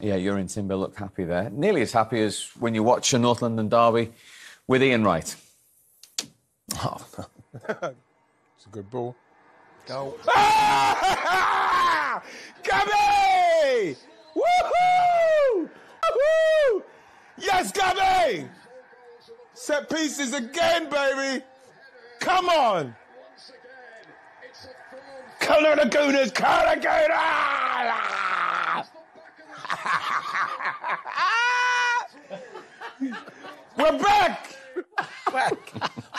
Yeah, Jurrien Timber looked happy there. Nearly as happy as when you watch a North London derby with Ian Wright. Oh. it's a good ball. Go. Ah! Gabby! Woohoo! Woohoo! Yes, Gabby! Set pieces again, baby! Come on! Color Lagunas, Color Laguna! We're back! back.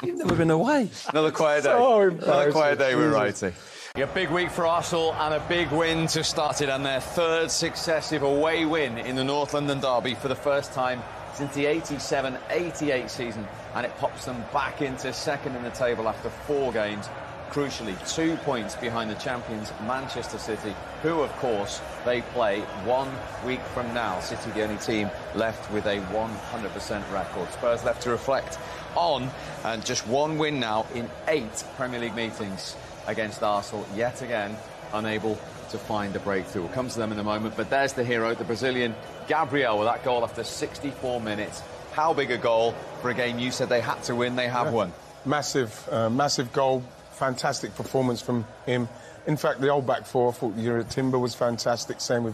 You've never been away. Another quiet day. So Another quiet day with Jesus. Wrighty. A big week for Arsenal and a big win to start it and their third successive away win in the North London derby for the first time since the 87-88 season and it pops them back into second in the table after four games. Crucially, two points behind the champions Manchester City, who of course they play one week from now. City the only team left with a 100% record. Spurs left to reflect on and just one win now in eight Premier League meetings against Arsenal, yet again unable to find a breakthrough. We'll come to them in a moment, but there's the hero, the Brazilian Gabriel, with that goal after 64 minutes. How big a goal for a game you said they had to win, they have won. Massive, uh, massive goal. Fantastic performance from him. In fact, the old back four, I thought Jurrien Timber was fantastic. Same with,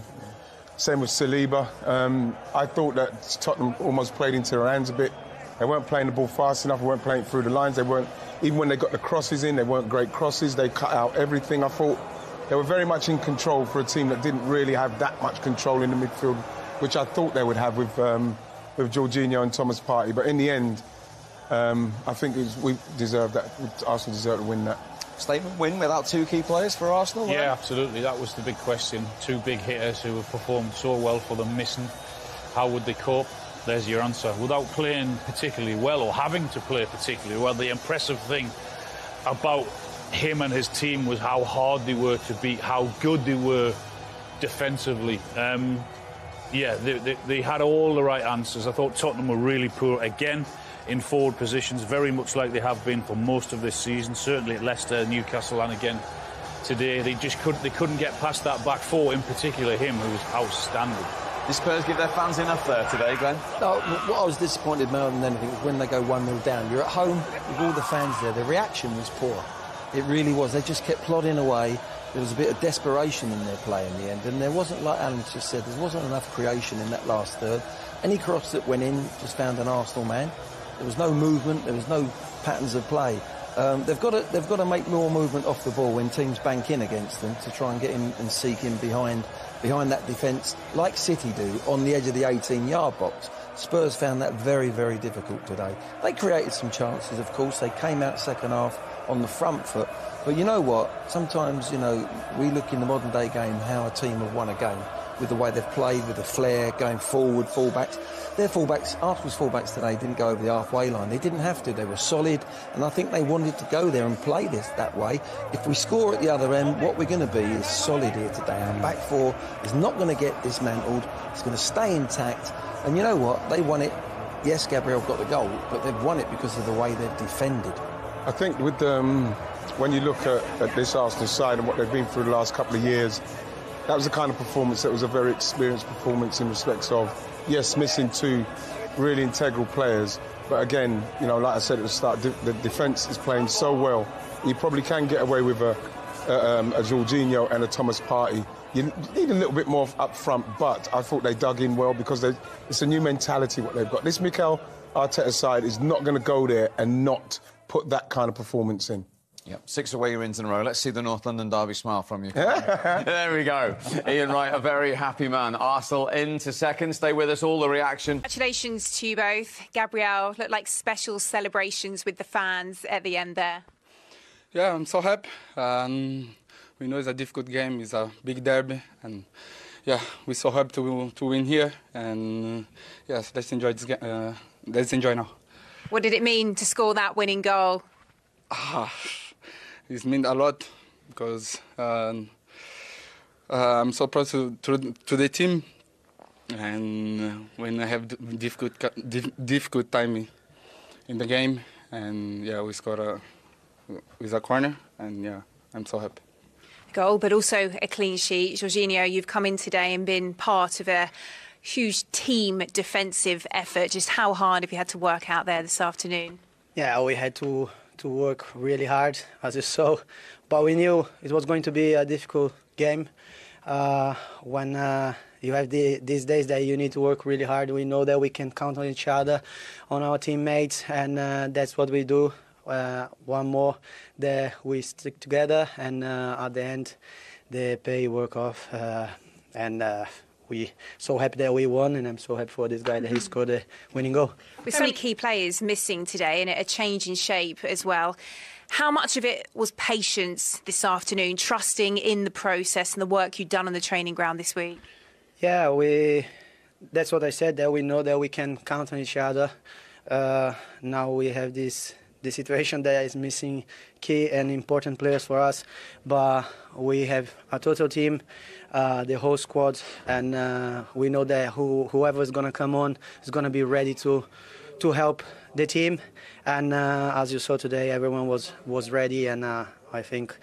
same with Saliba. Um, I thought that Tottenham almost played into their hands a bit. They weren't playing the ball fast enough. They weren't playing through the lines. They weren't, even when they got the crosses in, they weren't great crosses. They cut out everything. I thought they were very much in control for a team that didn't really have that much control in the midfield, which I thought they would have with um, with Jorginho and Thomas Partey. But in the end, um, I think we deserved that. Arsenal deserved to win that. Statement win without two key players for Arsenal? Yeah, right? absolutely. That was the big question. Two big hitters who have performed so well for them missing. How would they cope? There's your answer. Without playing particularly well or having to play particularly well, the impressive thing about him and his team was how hard they were to beat, how good they were defensively. Um, yeah, they, they, they had all the right answers. I thought Tottenham were really poor again in forward positions, very much like they have been for most of this season. Certainly at Leicester, Newcastle, and again today. They just couldn't. They couldn't get past that back four, in particular him, who was outstanding. Did Spurs give their fans enough there today, Glenn? No, what I was disappointed more than anything was when they go 1 0 down. You're at home with all the fans there. The reaction was poor. It really was. They just kept plodding away. There was a bit of desperation in their play in the end, and there wasn't, like Alan just said, there wasn't enough creation in that last third. Any cross that went in just found an Arsenal man. There was no movement. There was no patterns of play. Um, they've got to they've got to make more movement off the ball when teams bank in against them to try and get him and seek him behind behind that defence, like City do on the edge of the 18-yard box. Spurs found that very very difficult today. They created some chances, of course. They came out second half on the front foot, but you know what? Sometimes you know we look in the modern day game how a team have won a game with the way they've played, with the flair, going forward, fullbacks. Their fullbacks, Arsenal's fullbacks today didn't go over the halfway line. They didn't have to. They were solid, and I think they wanted to go there and play this that way. If we score at the other end, what we're going to be is solid here today. Our back four is not going to get dismantled. It's going to stay intact. And you know what? They won it. Yes, Gabriel got the goal, but they've won it because of the way they've defended. I think with um, when you look at, at this Arsenal side and what they've been through the last couple of years, that was the kind of performance that was a very experienced performance in respects of yes, missing two really integral players, but again, you know, like I said at the start, the defence is playing so well. You probably can get away with a, a, um, a Jorginho and a Thomas Partey. You need a little bit more up front, but I thought they dug in well because they, it's a new mentality what they've got. This Mikel Arteta side is not going to go there and not put that kind of performance in. Yep, six away wins in a row. Let's see the North London derby smile from you. there we go. Ian Wright, a very happy man. Arsenal into second. Stay with us. All the reaction. Congratulations to you both. Gabriel, looked like special celebrations with the fans at the end there. Yeah, I'm so happy. Um, we know it's a difficult game. It's a big derby, and yeah, we're so happy to to win here. And uh, yes, let's enjoy this game. Uh, let's enjoy now. What did it mean to score that winning goal? Ah, it meant a lot because um, uh, I'm so proud to, to, to the team. And uh, when I have difficult difficult time in the game, and yeah, we scored a with a corner, and yeah, I'm so happy. goal, but also a clean sheet. Jorginho, you've come in today and been part of a huge team defensive effort. Just how hard have you had to work out there this afternoon? Yeah, we had to to work really hard, as you saw, but we knew it was going to be a difficult game. Uh, when uh, you have the, these days that you need to work really hard, we know that we can count on each other, on our teammates, and uh, that's what we do. Uh, one more that we stick together, and uh, at the end, the pay work off, uh, and we so happy that we won, and I'm so happy for this guy that he scored a winning goal. With so many key players missing today and a change in shape as well. How much of it was patience this afternoon, trusting in the process and the work you've done on the training ground this week? Yeah, we. That's what I said. That we know that we can count on each other. Uh, now we have this the situation that is missing key and important players for us, but we have a total team, uh, the whole squad, and uh, we know that who, whoever is going to come on is going to be ready to to help the team. And uh, as you saw today, everyone was was ready, and uh, I think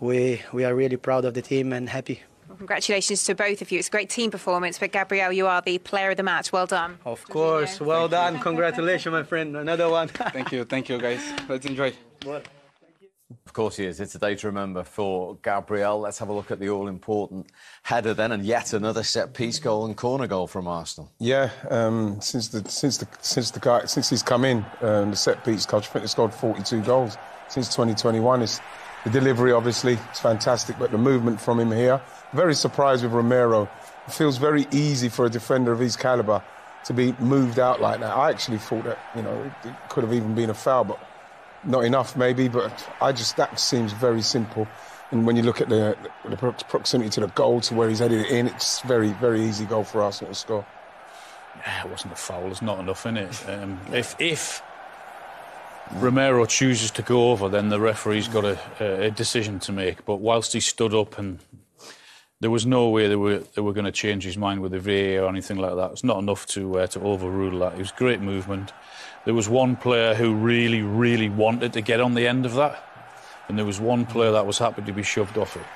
we we are really proud of the team and happy congratulations to both of you. It's a great team performance, but Gabriel, you are the player of the match. Well done. Of course. Well done. Congratulations, my friend. Another one. thank you. Thank you, guys. Let's enjoy. Of course he is. It's a day to remember for Gabriel. Let's have a look at the all-important header then, and yet another set-piece goal and corner goal from Arsenal. Yeah, um, since the since the since the guy since he's come in, um, the set-piece coach, I think he's scored 42 goals since 2021. It's the delivery, obviously, is fantastic, but the movement from him here, very surprised with Romero. It feels very easy for a defender of his caliber to be moved out like that. I actually thought that, you know, it could have even been a foul, but not enough maybe. But I just, that seems very simple. And when you look at the, the proximity to the goal to where he's headed it in, it's very, very easy goal for Arsenal to score. It wasn't a foul. There's not enough in it. Um, if, if Romero chooses to go over, then the referee's got a, a, decision to make. But whilst he stood up and there was no way they were they were going to change his mind with the VAR or anything like that. It's not enough to uh, to overrule that. It was great movement. There was one player who really, really wanted to get on the end of that, and there was one player that was happy to be shoved off it.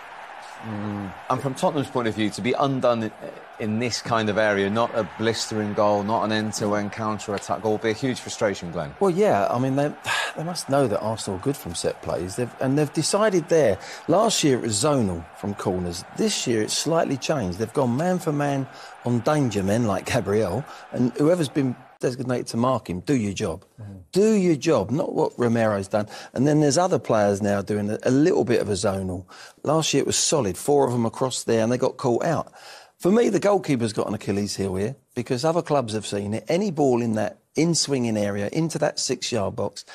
Mm. And from Tottenham's point of view, to be undone in this kind of area, not a blistering goal, not an end-to-end counter-attack goal, will be a huge frustration, Glenn. Well, yeah, I mean, they, they must know that Arsenal are good from set plays, they've, and they've decided there. Last year it was zonal from corners. This year it's slightly changed. They've gone man for man on danger men like Gabriel, and whoever's been designated to mark him, do your job. Mm. Do your job, not what Romero's done. And then there's other players now doing a, a little bit of a zonal. Last year it was solid, four of them across there, and they got caught out. For me, the goalkeeper's got an Achilles heel here because other clubs have seen it. Any ball in that in swinging area into that six yard box,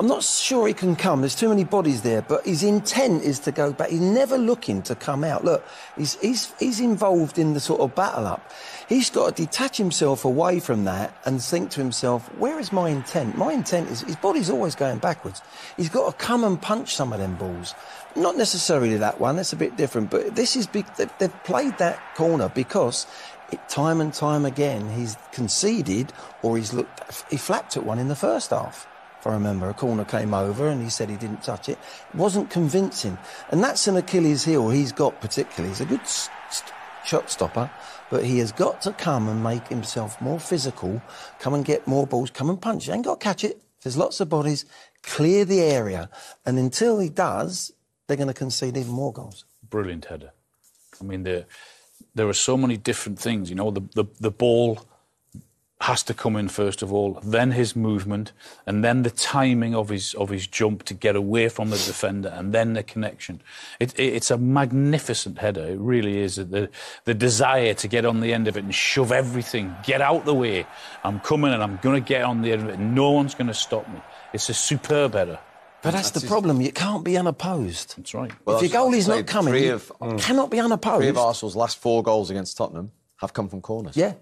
I'm not sure he can come. There's too many bodies there, but his intent is to go back. He's never looking to come out. Look, he's, he's, he's involved in the sort of battle up. He's got to detach himself away from that and think to himself, where is my intent? My intent is his body's always going backwards. He's got to come and punch some of them balls. Not necessarily that one, that's a bit different, but this is big. They've played that corner because it, time and time again he's conceded or he's looked, he flapped at one in the first half. If I remember, a corner came over and he said he didn't touch it. It wasn't convincing. And that's an Achilles heel he's got particularly. He's a good st- shot stopper, but he has got to come and make himself more physical, come and get more balls, come and punch. He ain't got to catch it. There's lots of bodies. Clear the area. And until he does, they're going to concede even more goals. Brilliant header. I mean, there, there are so many different things. You know, the, the, the ball has to come in first of all, then his movement, and then the timing of his of his jump to get away from the defender, and then the connection. It, it, it's a magnificent header. It really is. The the desire to get on the end of it and shove everything, get out the way. I'm coming and I'm going to get on the end of it. No one's going to stop me. It's a superb header. But that's, that's the problem. You can't be unopposed. That's right. Well, if your goalie's not coming, you mm. cannot be unopposed. Three of Arsenal's last four goals against Tottenham have come from corners. Yeah,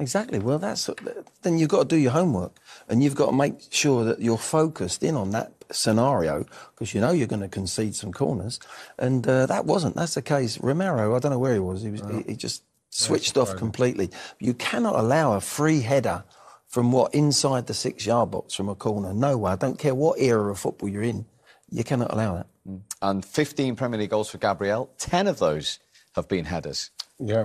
exactly. Well, that's then you've got to do your homework, and you've got to make sure that you're focused in on that scenario because you know you're going to concede some corners, and uh, that wasn't. That's the case. Romero, I don't know where he was. He was. He, he, just switched off completely. You cannot allow a free header from what inside the six yard box from a corner. No way. I don't care what era of football you're in. You cannot allow that. Mm. And 15 Premier League goals for Gabriel. 10 of those have been headers. Yeah.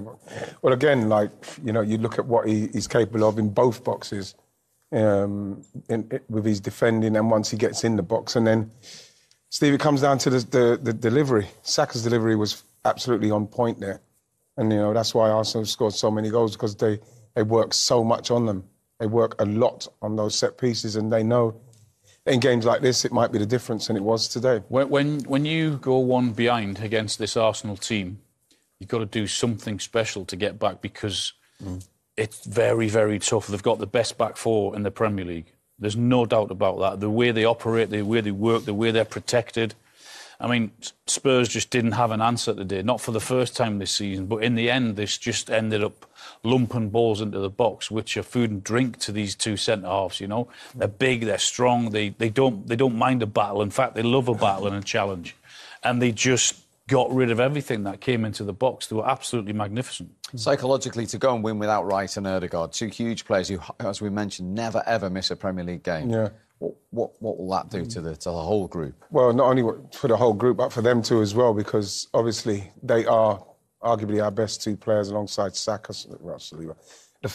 Well, again, like, you know, you look at what he, he's capable of in both boxes um, in, in, with his defending and once he gets in the box. And then, Steve, it comes down to the, the, the delivery. Saka's delivery was absolutely on point there. And, you know, that's why Arsenal scored so many goals because they, they work so much on them. They work a lot on those set pieces and they know in games like this, it might be the difference, and it was today. When, when, when you go one behind against this Arsenal team, you've got to do something special to get back because mm. it's very, very tough. They've got the best back four in the Premier League. There's no doubt about that. The way they operate, the way they work, the way they're protected. I mean, Spurs just didn't have an answer today, not for the first time this season, but in the end, this just ended up lumping balls into the box, which are food and drink to these two centre halves. You know, they're big, they're strong, they they don't they don't mind a battle. In fact, they love a battle and a challenge, and they just got rid of everything that came into the box. They were absolutely magnificent. Mm. Psychologically, to go and win without Wright and Ødegaard, two huge players who, as we mentioned, never ever miss a Premier League game. Yeah. What, what, what will that do to the, to the whole group? Well, not only for the whole group, but for them too as well, because obviously they are arguably our best two players alongside Saka. Well, Saliba.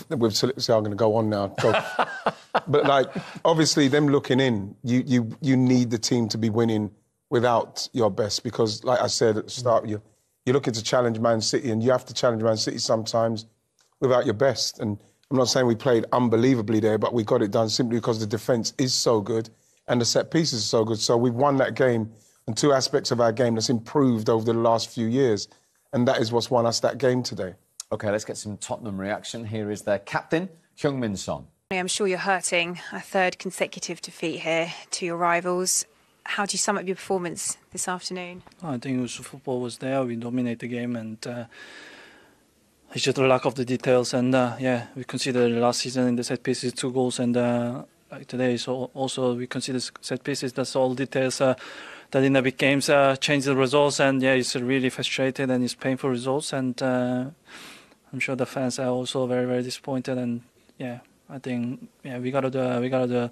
With Saliba, I'm going to go on now. but like, obviously, them looking in, you you you need the team to be winning without your best because, like I said at the mm. start, you you're looking to challenge Man City, and you have to challenge Man City sometimes without your best. And I'm not saying we played unbelievably there, but we got it done simply because the defence is so good and the set pieces are so good. So we've won that game and two aspects of our game that's improved over the last few years and that is what's won us that game today. OK, let's get some Tottenham reaction. Here is their captain, Heung-min Son. I'm sure you're hurting. A third consecutive defeat here to your rivals. How do you sum up your performance this afternoon? I think was, football was there. We dominate the game, and uh, it's just a lack of the details. And uh, yeah, we considered last season in the set pieces two goals, and uh, like today, so also we consider set pieces. That's all details. Uh, that in the big games uh, change the results, and yeah, it's really frustrated and it's painful results, and uh, I'm sure the fans are also very very disappointed, and yeah, I think yeah we gotta do, we gotta do,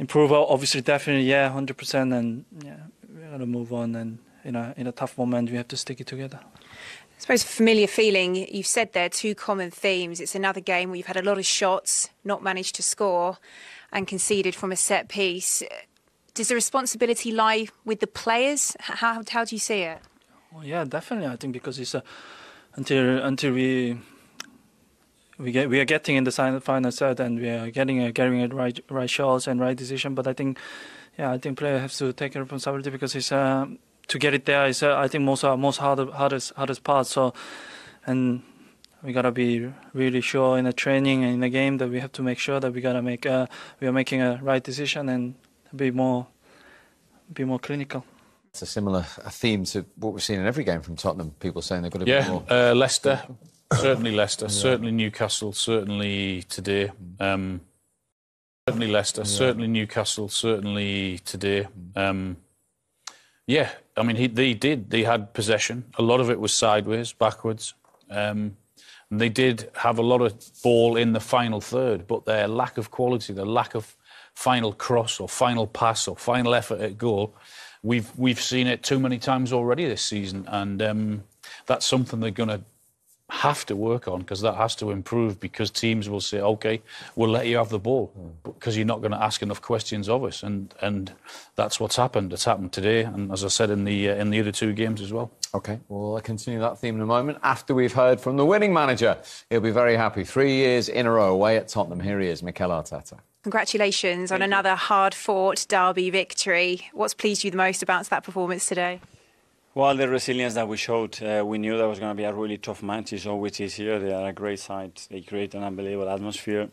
improve. Obviously, definitely, yeah, hundred percent, and yeah, we gotta move on, and in a in a tough moment, we have to stick it together. I suppose a familiar feeling. You've said there two common themes. It's another game where you've had a lot of shots, not managed to score, and conceded from a set piece does the responsibility lie with the players? How, how do you see it? Well, yeah, definitely. I think because it's a, until until we we get we are getting in the final set and we are getting uh, getting it right right shots and right decision. But I think yeah, I think player has to take responsibility because it's uh, to get it there is uh, I think most uh, most hard, hardest hardest part. So and we gotta be really sure in the training and in the game that we have to make sure that we gotta make uh, we are making a right decision and be more be more clinical. It's a similar theme to what we've seen in every game from Tottenham. People saying they've got to yeah, be more. Uh, Leicester, certainly Leicester, yeah. certainly Newcastle, certainly today. Um, certainly Leicester, yeah. certainly Newcastle, certainly today. Um, yeah, I mean, he, they did. They had possession. A lot of it was sideways, backwards. Um, and they did have a lot of ball in the final third, but their lack of quality, their lack of final cross or final pass or final effort at goal. We've we've seen it too many times already this season, and um, that's something they're going to have to work on because that has to improve because teams will say, okay, we'll let you have the ball because you're not going to ask enough questions of us, and and that's what's happened. It's happened today, and as I said in the uh, in the other two games as well. Okay, well, I'll continue that theme in a moment after we've heard from the winning manager. He'll be very happy. Three years in a row away at Tottenham. Here he is, Mikel Arteta. Congratulations Thank on another hard fought derby victory. What's pleased you the most about that performance today? Well, the resilience that we showed. Uh, we knew that was going to be a really tough match. It's always here. They are a great side. They create an unbelievable atmosphere.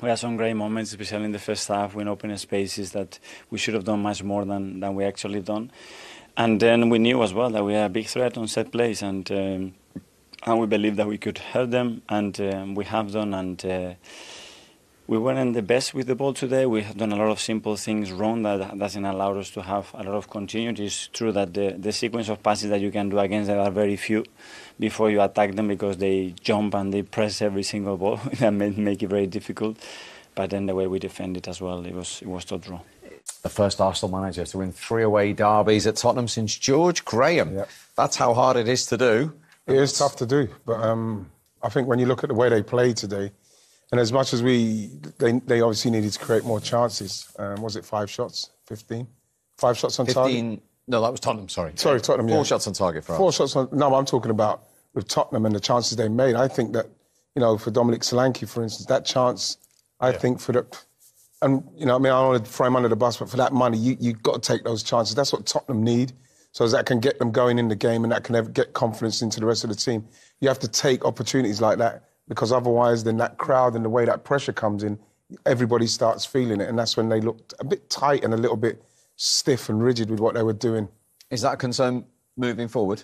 We had some great moments, especially in the first half, when opening spaces that we should have done much more than, than we actually done. And then we knew as well that we had a big threat on set plays, and um, and we believed that we could help them, and um, we have done. And uh, we weren't the best with the ball today. We have done a lot of simple things wrong that doesn't allow us to have a lot of continuity. It's true that the, the sequence of passes that you can do against them are very few before you attack them because they jump and they press every single ball that make it very difficult. But then the way we defend it as well, it was it was total wrong. the first Arsenal manager to win three away derbies at Tottenham since George Graham. That's how hard it is to do. It is tough to do, but um, I think when you look at the way they played today, and as much as we, they, they obviously needed to create more chances. Um, was it five shots, fifteen? Five shots on 15, target. no, that was Tottenham, sorry. Sorry, Tottenham. Four yeah. shots on target for us. Four shots on. No, I'm talking about with Tottenham and the chances they made. I think that, you know, for Dominic Solanke, for instance, that chance, I think for the, and you know, I mean, I don't want to throw him under the bus, but for that money, you you got to take those chances. That's what Tottenham need, so as that can get them going in the game and that can get confidence into the rest of the team. You have to take opportunities like that because otherwise, then that crowd and the way that pressure comes in, everybody starts feeling it, and that's when they looked a bit tight and a little bit stiff and rigid with what they were doing. Is that a concern moving forward?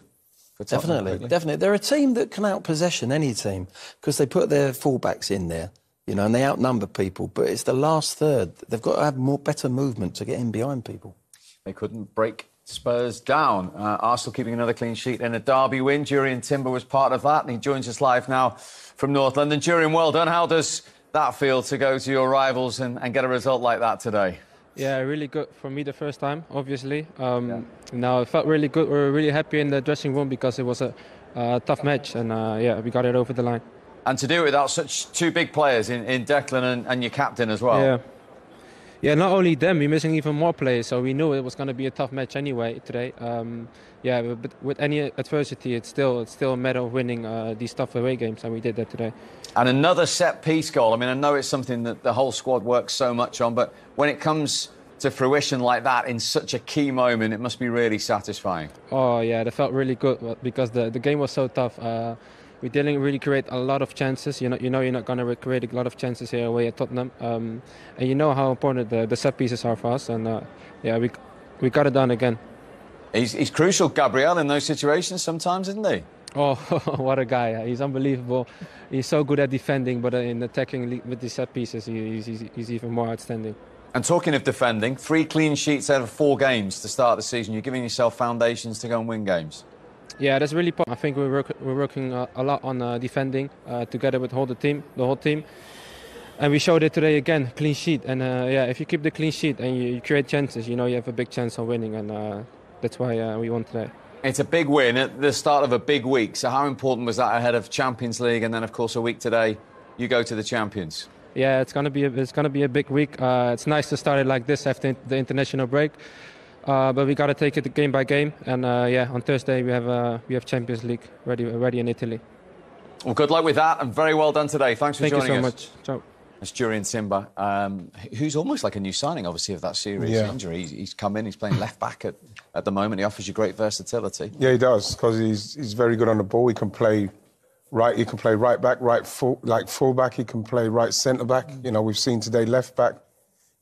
Definitely, quickly? definitely. They're a team that can out possession any team because they put their fullbacks in there, you know, and they outnumber people. But it's the last third. They've got to have more better movement to get in behind people. They couldn't break Spurs down. Uh, Arsenal keeping another clean sheet in a derby win. Jurrien Timber was part of that, and he joins us live now from North London. Jurian, well done. How does that feel to go to your rivals and, and get a result like that today? Yeah, really good for me the first time, obviously. Um, Now it felt really good. We were really happy in the dressing room because it was a uh, tough match, and uh, yeah, we got it over the line. And to do it without such two big players in, in Declan and, and your captain as well. Yeah. Yeah, not only them, we're missing even more players, so we knew it was going to be a tough match anyway today. Um, yeah, but, with any adversity, it's still it's still a matter of winning uh, these tough away games, and we did that today. And another set piece goal. I mean, I know it's something that the whole squad works so much on, but when it comes to fruition like that in such a key moment, it must be really satisfying. Oh yeah, that felt really good uh, because the, the game was so tough. Uh, we didn't really create a lot of chances. You know, you know, you're not going to create a lot of chances here away at Tottenham, um, and you know how important the, the set pieces are for us. And uh, yeah, we we got it done again. He's, he's crucial, Gabriel, in those situations sometimes, isn't he? Oh, what a guy! He's unbelievable. He's so good at defending, but in attacking with the set pieces, he's, he's, he's even more outstanding. And talking of defending, three clean sheets out of four games to start the season. You're giving yourself foundations to go and win games. Yeah, that's really. important. I think we're work, we're working uh, a lot on uh, defending uh, together with all the team, the whole team, and we showed it today again. Clean sheet, and uh, yeah, if you keep the clean sheet and you, you create chances, you know you have a big chance of winning, and uh, that's why uh, we won today. It's a big win at the start of a big week. So, how important was that ahead of Champions League? And then, of course, a week today, you go to the Champions. Yeah, it's gonna be a, it's gonna be a big week. Uh, it's nice to start it like this after the international break, uh, but we gotta take it game by game. And uh, yeah, on Thursday we have uh, we have Champions League ready ready in Italy. Well, good luck with that, and very well done today. Thanks for Thank joining us. Thank you so us. much. Ciao. It's Jurrien Timber, um, who's almost like a new signing, obviously, of that serious Yeah. injury. He's, he's come in, he's playing left back at, at the moment. He offers you great versatility. Yeah, he does because he's he's very good on the ball. He can play right. He can play right back, right full like full back. He can play right centre back. You know, we've seen today left back.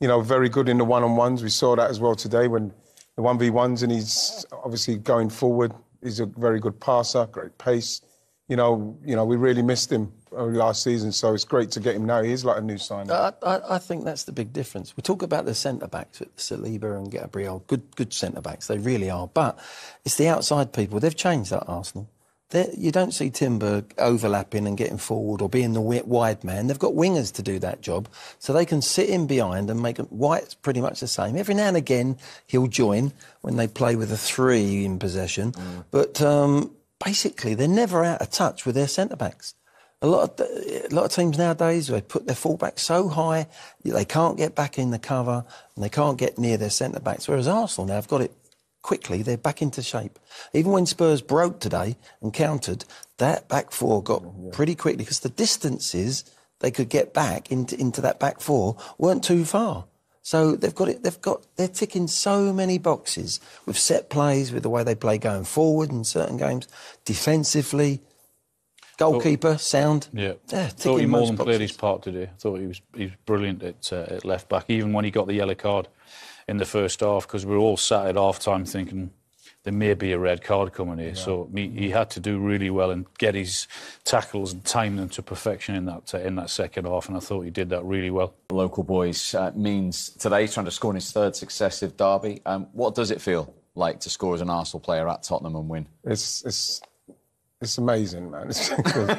You know, very good in the one on ones. We saw that as well today when the one v ones, and he's obviously going forward. He's a very good passer, great pace. You know, you know, we really missed him last season, so it's great to get him now. He is like a new signing. I, I, I think that's the big difference. We talk about the centre backs, Saliba and Gabriel, good good centre backs. They really are. But it's the outside people. They've changed that Arsenal. You don't see Timber overlapping and getting forward or being the wide man. They've got wingers to do that job, so they can sit in behind and make. 'em- White's pretty much the same. Every now and again he'll join when they play with a three in possession, but um, basically they're never out of touch with their centre backs. A lot of a lot of teams nowadays they put their fullback so high they can't get back in the cover and they can't get near their centre backs. Whereas Arsenal now have got it quickly; they're back into shape. Even when Spurs broke today and countered, that back four got pretty quickly because the distances they could get back into into that back four weren't too far. So they've got it. They've got. They're ticking so many boxes with set plays, with the way they play going forward in certain games, defensively, goalkeeper, sound. Yeah, yeah thought he ticking more than boxes. played his part today. I thought he was he was brilliant at, uh, at left back, even when he got the yellow card in the first half, because we were all sat at half time thinking there may be a red card coming here. So he, he had to do really well and get his tackles and time them to perfection in that uh, in that second half, and I thought he did that really well. The local boys uh, means today he's trying to score in his third successive derby. Um, what does it feel like to score as an Arsenal player at Tottenham and win? It's it's it's amazing, man. It's because,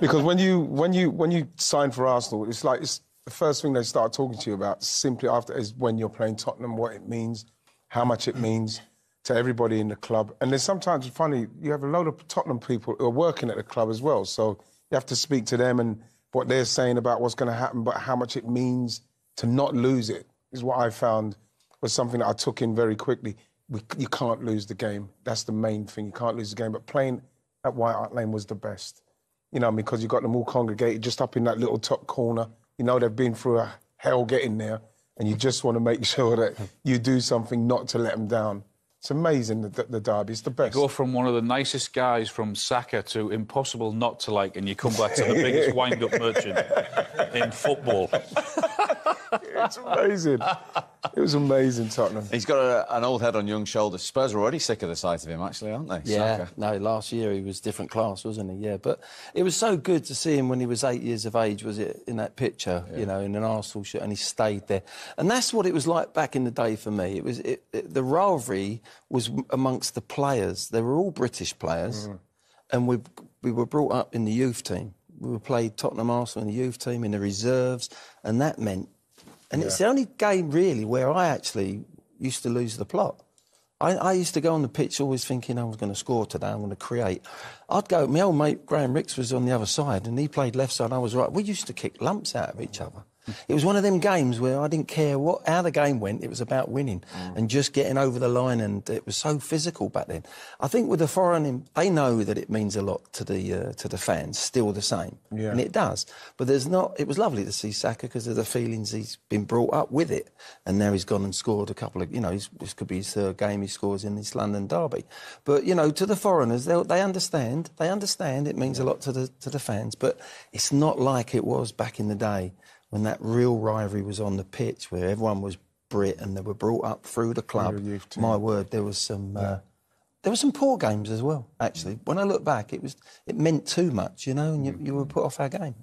because when you when you when you sign for Arsenal, it's like it's the first thing they start talking to you about simply after is when you're playing Tottenham, what it means, how much it means to everybody in the club. And then sometimes funny, you have a load of Tottenham people who are working at the club as well. So you have to speak to them and what they're saying about what's going to happen, but how much it means to not lose it is what I found was something that I took in very quickly. We, you can't lose the game. That's the main thing. You can't lose the game. But playing at White Hart Lane was the best. You know, because you got them all congregated just up in that little top corner. You know, they've been through a hell getting there, and you just want to make sure that hmm. you do something not to let them down. It's amazing the, the derby. It's the best. You Go from one of the nicest guys from Saka to impossible not to like, and you come back to the biggest wind-up merchant in football. it's amazing. It was amazing, Tottenham. He's got a, an old head on young shoulders. Spurs are already sick of the sight of him, actually, aren't they? Yeah, Saka. no, last year he was different class, wasn't he? Yeah, but it was so good to see him when he was eight years of age, was it, in that picture, you know, in an Arsenal shirt, and he stayed there. And that's what it was like back in the day for me. It was it, it, the rivalry was amongst the players. They were all British players, mm-hmm. and we we were brought up in the youth team. We were played Tottenham Arsenal in the youth team in the reserves, and that meant. And it's the only game really where I actually used to lose the plot. I, I used to go on the pitch always thinking I was going to score today, I'm going to create. I'd go, my old mate Graham Rix was on the other side and he played left side, I was right. We used to kick lumps out of each other. It was one of them games where I didn't care what how the game went. It was about winning and just getting over the line, and it was so physical back then. I think with the foreign, they know that it means a lot to the uh, to the fans. Still the same, Yeah. and it does. But there's not. It was lovely to see Saka because of the feelings he's been brought up with it, and now he's gone and scored a couple of. You know, he's, this could be his third game he scores in this London derby. But you know, to the foreigners, they they understand. They understand it means a lot to the to the fans. But it's not like it was back in the day when that real rivalry was on the pitch, where everyone was Brit and they were brought up through the club. the youth team. My word, there was some. Uh, there were some poor games as well. Actually, when I look back, it was it meant too much, you know, and you, you were put off our game.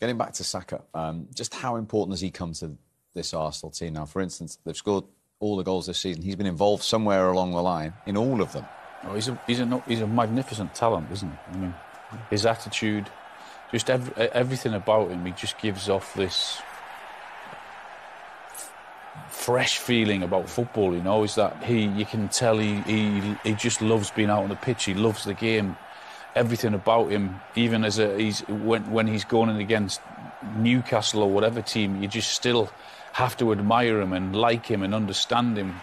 Getting back to Saka, um, just how important has he come to this Arsenal team now? For instance, they've scored all the goals this season. He's been involved somewhere along the line in all of them. Oh, he's a he's a he's a magnificent talent, isn't he? I mean, his attitude, just ev- everything about him, he just gives off this fresh feeling about football. You know, is that he you can tell he he he just loves being out on the pitch. He loves the game. Everything about him, even as a he's when when he's going in against Newcastle or whatever team, you just still have to admire him and like him and understand him.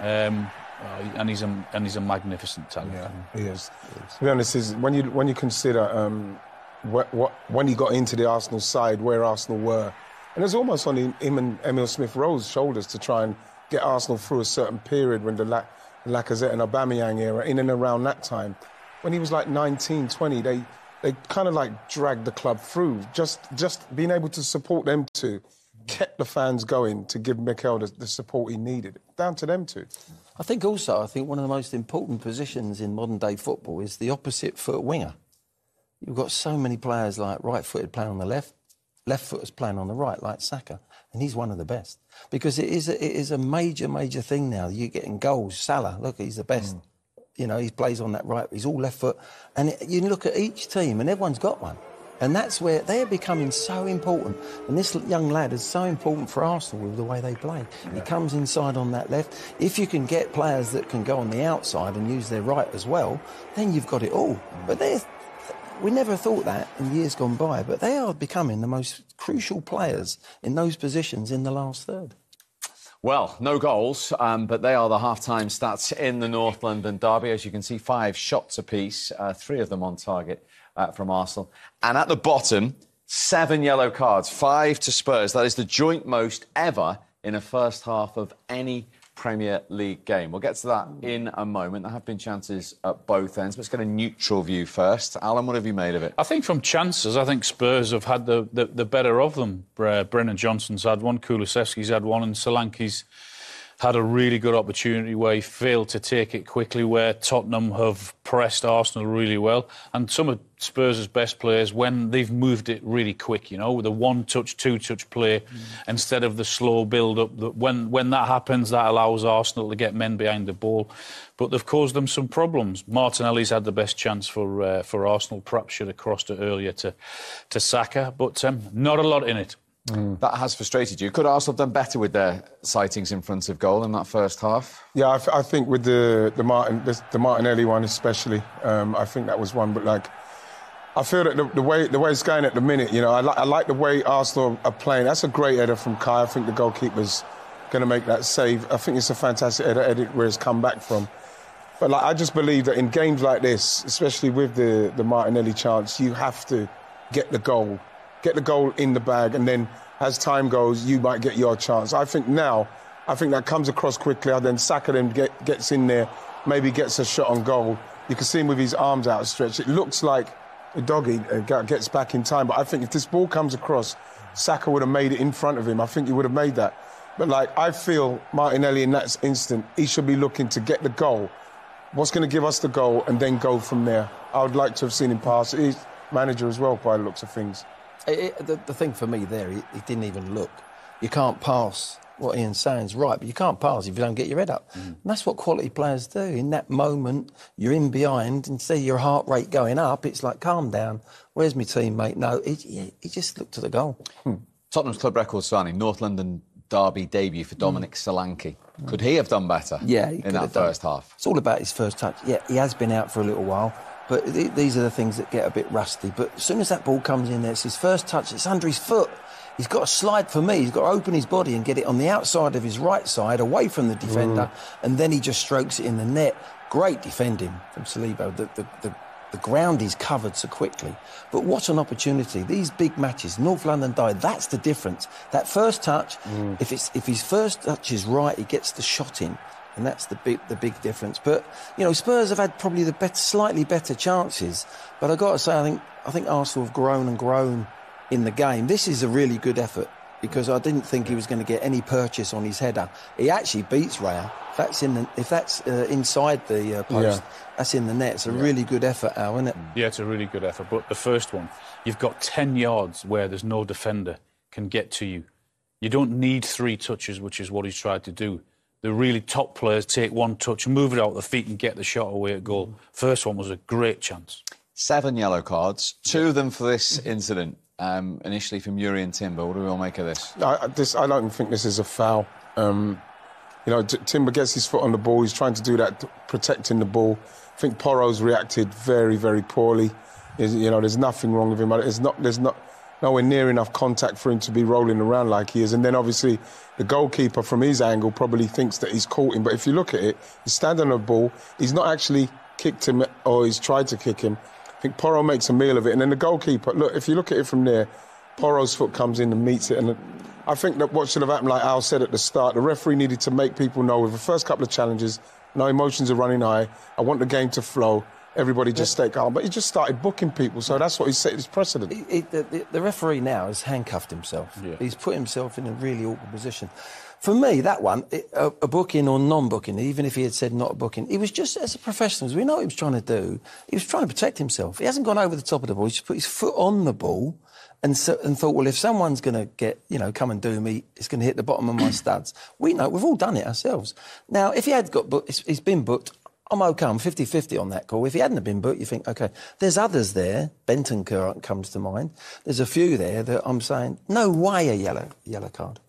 Um, uh, and he's a and he's a magnificent talent. Yeah, he is. To be honest, is when you when you consider um, when he got into the Arsenal side, where Arsenal were, and it was almost on him, and Emil Smith Rowe's shoulders to try and get Arsenal through a certain period when the La- Lacazette and Aubameyang era, in and around that time, when he was like 19, 20, they they kind of like dragged the club through. Just just being able to support them two kept the fans going to give Mikel the, the support he needed. Down to them two. I think also, I think one of the most important positions in modern day football is the opposite foot winger. You've got so many players like right footed playing on the left, left footers playing on the right, like Saka, and he's one of the best. Because it is a, it is a major, major thing now. You're getting goals. Salah, look, he's the best. Mm. You know, he plays on that right, he's all left foot. And it, you look at each team, and everyone's got one. And that's where they are becoming so important. And this young lad is so important for Arsenal with the way they play. He comes inside on that left. If you can get players that can go on the outside and use their right as well, then you've got it all. Mm. But they're, we never thought that in years gone by, but they are becoming the most crucial players in those positions in the last third. Well, no goals, um, but they are the half-time stats in the North London derby. As you can see, five shots apiece, uh, three of them on target uh, from Arsenal. And at the bottom, seven yellow cards, five to Spurs. That is the joint most ever in a first half of any Premier League game. We'll get to that in a moment. There have been chances at both ends. Let's get a neutral view first. Alan, what have you made of it? I think from chances, I think Spurs have had the, the, the better of them. Brennan Johnson's had one, Kulusevski's had one, and Solanke's had a really good opportunity where he failed to take it quickly, where Tottenham have pressed Arsenal really well. And some of Spurs' best players, when they've moved it really quick, you know, with a one-touch, two-touch play instead of the slow build-up. That when, when that happens, that allows Arsenal to get men behind the ball. But they've caused them some problems. Martinelli's had the best chance for uh, for Arsenal. Perhaps should have crossed it earlier to, to Saka, but um, not a lot in it. That has frustrated you. Could Arsenal have done better with their sightings in front of goal in that first half? Yeah, I think with the the Martin the, the Martinelli one especially, um, I think that was one. But like, I feel that the, the way the way it's going at the minute, you know, I, li- I like the way Arsenal are playing. That's a great header from Kai. I think the goalkeeper's going to make that save. I think it's a fantastic header, edit where it's come back from. But like, I just believe that in games like this, especially with the the Martinelli chance, you have to get the goal, get the goal in the bag, and then as time goes, you might get your chance. I think now, I think that comes across quickly. Then Saka then get, gets in there, maybe gets a shot on goal. You can see him with his arms outstretched. It looks like a doggy uh, gets back in time. But I think if this ball comes across, Saka would have made it in front of him. I think he would have made that. But like I feel Martinelli in that instant, he should be looking to get the goal. What's going to give us the goal and then go from there? I would like to have seen him pass. He's manager as well, by the looks of things. It, the, the thing for me there, he, he, didn't even look. You can't pass. What Ian's saying is right, but you can't pass if you don't get your head up. Mm. And that's what quality players do. In that moment, you're in behind, and see your heart rate going up, it's like, calm down. Where's my teammate? No, he, he just looked at the goal. Hmm. Tottenham's club record signing, North London derby debut for Dominic mm. Solanke. Could he have done better? Yeah, in that first half. It's all about his first touch. Yeah, he has been out for a little while, but th- these are the things that get a bit rusty. But as soon as that ball comes in there, it's his first touch. It's under his foot. He's got to slide for me. He's got to open his body and get it on the outside of his right side, away from the defender, mm. and then he just strokes it in the net. Great defending from Saliba. The, the, the the ground is covered so quickly. But what an opportunity. These big matches, North London died, that's the difference. That first touch, mm. if, it's, if his first touch is right, he gets the shot in. And that's the big, the big difference. But, you know, Spurs have had probably the better, slightly better chances. But I've got to say, I think, I think Arsenal have grown and grown in the game. This is a really good effort because I didn't think he was going to get any purchase on his header. He actually beats Raya. If that's in the, if that's uh, inside the uh, post, yeah. that's in the net. It's a yeah. really good effort, Al, isn't it? Yeah, it's a really good effort. But the first one, you've got 10 yards where there's no defender can get to you. You don't need three touches, which is what he's tried to do. The really top players take one touch, move it out the feet, and get the shot away at goal. First one was a great chance. Seven yellow cards, two of them for this incident um, initially from Jurrien Timber. What do we all make of this? I, this, I don't think this is a foul. Um, you know, T- Timber gets his foot on the ball. He's trying to do that, protecting the ball. I think Porro's reacted very, very poorly. There's, you know, there's nothing wrong with him. There's not, there's not nowhere near enough contact for him to be rolling around like he is. And then obviously the goalkeeper from his angle probably thinks that he's caught him. But if you look at it, he's standing on the ball. He's not actually kicked him or he's tried to kick him. I think Porro makes a meal of it, and then the goalkeeper. Look, if you look at it from there, Porro's foot comes in and meets it, and I think that what should have happened, like Al said at the start, the referee needed to make people know with the first couple of challenges, no emotions are running high. I want the game to flow. Everybody just yeah. stay calm. But he just started booking people, so that's what he set his precedent. He, he, the, the, referee now has handcuffed himself. Yeah. He's put himself in a really awkward position for me, that one, a, a booking or non-booking, even if he had said not a booking, he was just as a professional. We know what he was trying to do. He was trying to protect himself. He hasn't gone over the top of the ball. He's just put his foot on the ball and, so, and thought, well, if someone's going to get, you know, come and do me, it's going to hit the bottom of my studs. We know we've all done it ourselves. Now, if he had got booked, he's been booked. I'm okay. I'm 50-50 on that call. If he hadn't have been booked, you think, okay, there's others there. Bentancur comes to mind. There's a few there that I'm saying, no way a yellow yellow card.